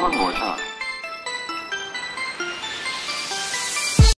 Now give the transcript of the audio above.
One more time.